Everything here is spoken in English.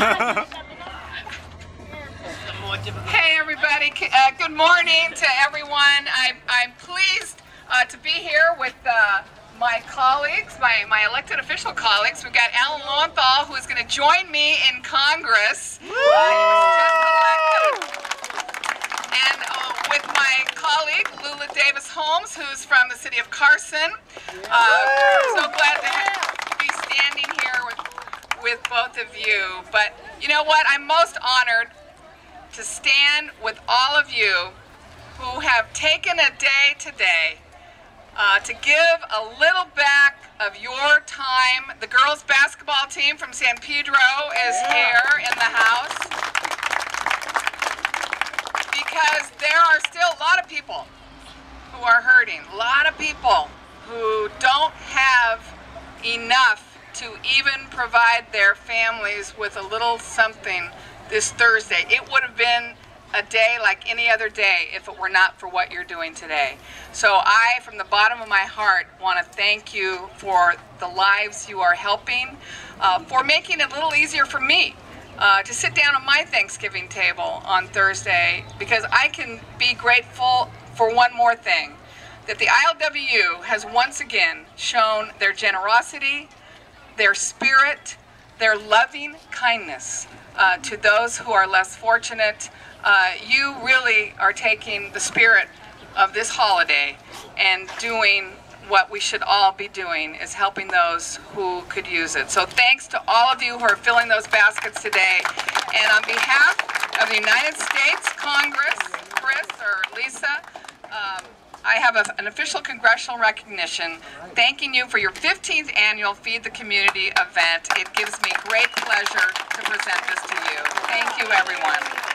Hey everybody, uh, good morning to everyone. I'm, I'm pleased uh, to be here with uh, my colleagues, my, my elected official colleagues. We've got Alan Lowenthal who is going to join me in Congress. Uh. And uh, with my colleague Lula Davis Holmes who's from the city of Carson. Uh, so glad to, be standing with both of you. But you know what? I'm most honored to stand with all of you who have taken a day today uh, to give a little back of your time. The girls basketball team from San Pedro is here in the house because there are still a lot of people who are hurting, a lot of people who don't have enough to even provide their families with a little something this Thursday. It would have been a day like any other day if it were not for what you're doing today. So I, from the bottom of my heart, want to thank you for the lives you are helping, uh, for making it a little easier for me uh, to sit down at my Thanksgiving table on Thursday because I can be grateful for one more thing. That the ILWU has once again shown their generosity, their spirit, their loving kindness uh, to those who are less fortunate. Uh, you really are taking the spirit of this holiday and doing what we should all be doing is helping those who could use it. So thanks to all of you who are filling those baskets today. And on behalf of the United States Congress, Chris or Lisa, um, I have a, an official congressional recognition thanking you for your 15th annual Feed the Community event. It gives me great pleasure to present this to you. Thank you, everyone.